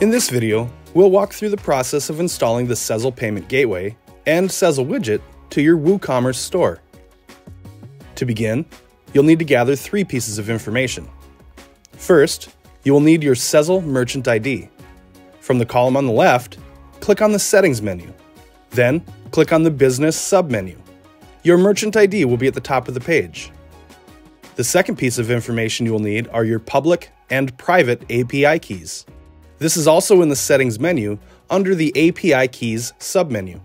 In this video, we'll walk through the process of installing the Sezzle Payment Gateway and Sezzle widget to your WooCommerce store. To begin, you'll need to gather three pieces of information. First, you will need your Sezzle Merchant ID. From the column on the left, click on the Settings menu. Then, click on the Business submenu. Your Merchant ID will be at the top of the page. The second piece of information you will need are your public and private API keys. This is also in the Settings menu under the API Keys submenu.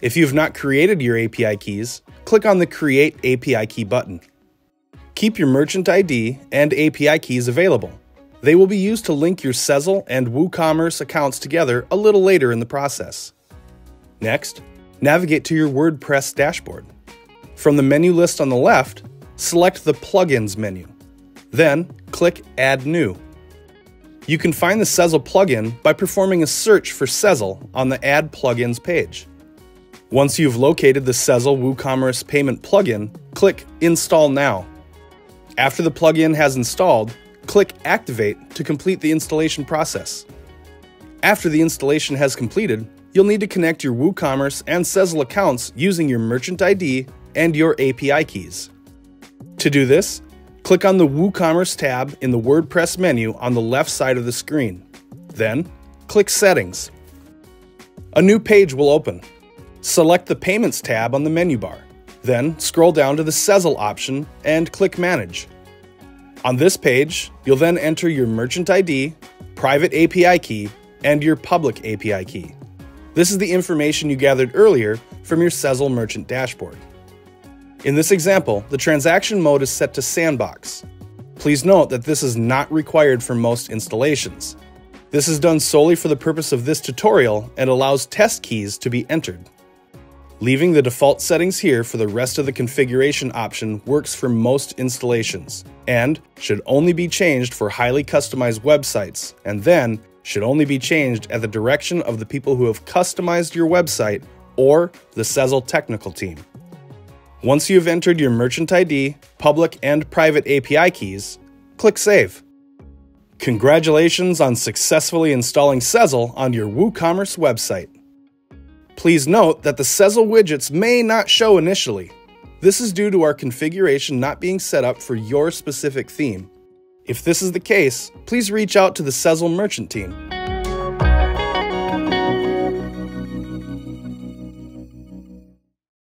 If you have not created your API keys, click on the Create API Key button. Keep your merchant ID and API keys available. They will be used to link your Sezzle and WooCommerce accounts together a little later in the process. Next, navigate to your WordPress dashboard. From the menu list on the left, select the Plugins menu. Then, click Add New. You can find the Sezzle plugin by performing a search for Sezzle on the Add Plugins page. Once you've located the Sezzle WooCommerce payment plugin, click Install Now. After the plugin has installed, click Activate to complete the installation process. After the installation has completed, you'll need to connect your WooCommerce and Sezzle accounts using your merchant ID and your API keys. To do this, click on the WooCommerce tab in the WordPress menu on the left side of the screen. Then, click Settings. A new page will open. Select the Payments tab on the menu bar. Then scroll down to the Sezzle option and click Manage. On this page, you'll then enter your merchant ID, private API key, and your public API key. This is the information you gathered earlier from your Sezzle merchant dashboard. In this example, the transaction mode is set to Sandbox. Please note that this is not required for most installations. This is done solely for the purpose of this tutorial and allows test keys to be entered. Leaving the default settings here for the rest of the configuration option works for most installations, and should only be changed for highly customized websites, and then should only be changed at the direction of the people who have customized your website or the Sezzle technical team. Once you have entered your merchant ID, public and private API keys, click Save. Congratulations on successfully installing Sezzle on your WooCommerce website. Please note that the Sezzle widgets may not show initially. This is due to our configuration not being set up for your specific theme. If this is the case, please reach out to the Sezzle merchant team.